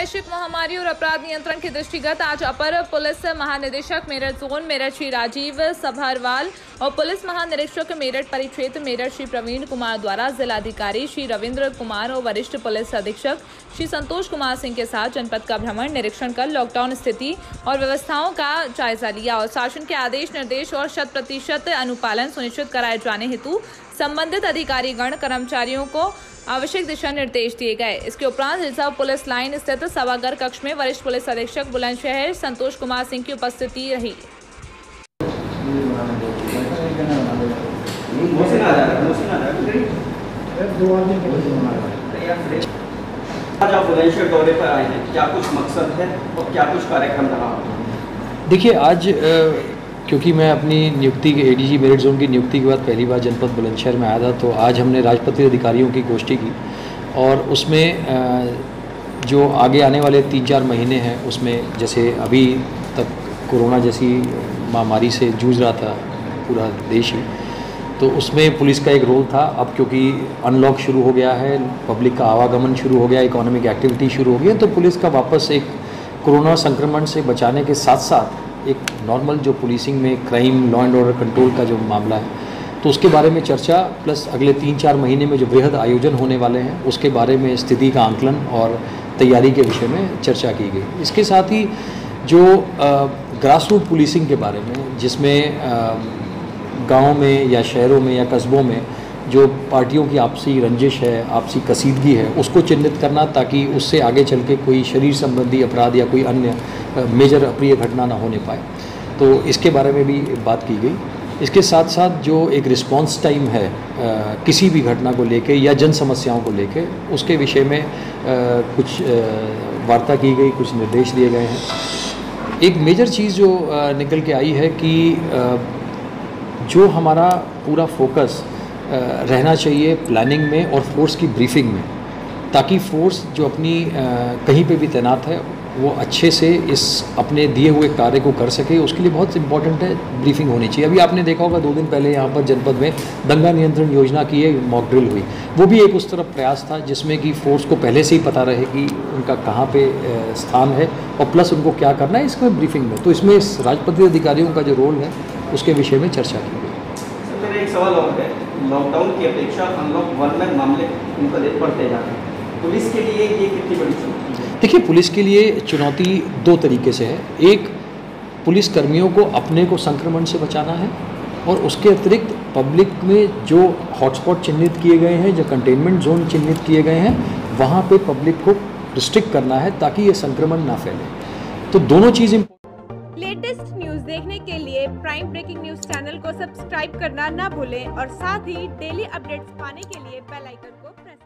वैश्विक महामारी और अपराध नियंत्रण के दृष्टिगत आज अपर पुलिस महानिदेशक मेरठ जोन, मेरठ श्री राजीव सभरवाल और पुलिस महानिरीक्षक मेरठ परिक्षेत्र, मेरठ श्री प्रवीण कुमार द्वारा जिलाधिकारी श्री रविंद्र कुमार और वरिष्ठ पुलिस अधीक्षक श्री संतोष कुमार सिंह के साथ जनपद का भ्रमण, निरीक्षण कर लॉकडाउन स्थिति और व्यवस्थाओं का जायजा लिया और शासन के आदेश, निर्देश और शत प्रतिशत अनुपालन सुनिश्चित कराए जाने हेतु संबंधित अधिकारीगण कर्मचारियों को आवश्यक दिशा निर्देश दिए गए। इसके उपरांत रिज़र्व पुलिस लाइन स्थित सभागार कक्ष में वरिष्ठ पुलिस अधीक्षक बुलंदशहर संतोष कुमार सिंह की उपस्थिति रही। आ आ आज आप बुलंदशहर दौरे पर आए हैं क्या कुछ मकसद है और क्या कुछ कार्यक्रम रहा देखिए आज अ, क्योंकि मैं अपनी नियुक्ति के एडीजी मेरिट जोन की नियुक्ति के बाद पहली बार जनपद बुलंदशहर में आया था तो आज हमने राजपत्रित अधिकारियों की गोष्ठी की। और उसमें जो आगे आने वाले तीन चार महीने हैं, उसमें जैसे अभी तक कोरोना जैसी महामारी से जूझ रहा था पूरा देश ही तो उसमें पुलिस का एक रोल था। अब क्योंकि अनलॉक शुरू हो गया है, पब्लिक का आवागमन शुरू हो गया, इकोनॉमिक एक्टिविटी शुरू हो गई है तो पुलिस का वापस एक कोरोना संक्रमण से बचाने के साथ साथ एक नॉर्मल जो पुलिसिंग में crime law and order control का जो मामला है तो उसके बारे में चर्चा प्लस अगले तीन चार महीने में जो बृहद आयोजन होने वाले हैं, उसके बारे में स्थिति का आंकलन और तैयारी के विषय में चर्चा की गई। इसके साथ ही जो ग्रास रूट पुलिसिंग के बारे में, जिसमें गाँव में या शहरों में या कस्बों में जो पार्टियों की आपसी रंजिश है, आपसी कसीदगी है, उसको चिन्हित करना ताकि उससे आगे चल के कोई शरीर संबंधी अपराध या कोई अन्य मेजर अप्रिय घटना ना होने पाए। तो इसके बारे में भी बात की गई। इसके साथ साथ जो एक रिस्पांस टाइम है अ, किसी भी घटना को लेके या जन समस्याओं को लेके उसके विषय में अ, कुछ अ, वार्ता की गई कुछ निर्देश दिए गए हैं। एक मेजर चीज़ जो अ, निकल के आई है कि अ, जो हमारा पूरा फोकस रहना चाहिए प्लानिंग में और फोर्स की ब्रीफिंग में ताकि फोर्स जो अपनी अ, कहीं पे भी तैनात है वो अच्छे से इस अपने दिए हुए कार्य को कर सके, उसके लिए बहुत इंपॉर्टेंट है ब्रीफिंग होनी चाहिए। अभी आपने देखा होगा, दो दिन पहले यहाँ पर जनपद में दंगा नियंत्रण योजना की एक मॉक ड्रिल हुई। वो भी एक उस तरफ़ प्रयास था, जिसमें कि फोर्स को पहले से ही पता रहे कि उनका कहाँ पे स्थान है और प्लस उनको क्या करना है इसमें ब्रीफिंग में। तो इसमें इस राजपत्रित अधिकारियों का जो रोल है, उसके विषय में चर्चा की गई। सवाल और है। लॉकडाउन की अपेक्षा अनलॉक वन में मामले बढ़ते जा रहे हैं। पुलिस के लिए ये कितनी बड़ी चुनौती है? देखिए पुलिस के लिए चुनौती दो तरीके से है। एक पुलिस कर्मियों को अपने को संक्रमण से बचाना है और उसके अतिरिक्त पब्लिक में जो हॉटस्पॉट चिन्हित किए गए हैं जो कंटेनमेंट जोन चिन्हित किए गए हैं वहाँ पे पब्लिक को रिस्ट्रिक्ट करना है ताकि ये संक्रमण ना फैले। तो दोनों चीज़ लेटेस्ट न्यूज़ देखने के लिए प्राइम ब्रेकिंग न्यूज़ चैनल को सब्सक्राइब करना ना भूलें और साथ ही डेली अपडेट्स पाने के लिए बेल आइकन को प्रेस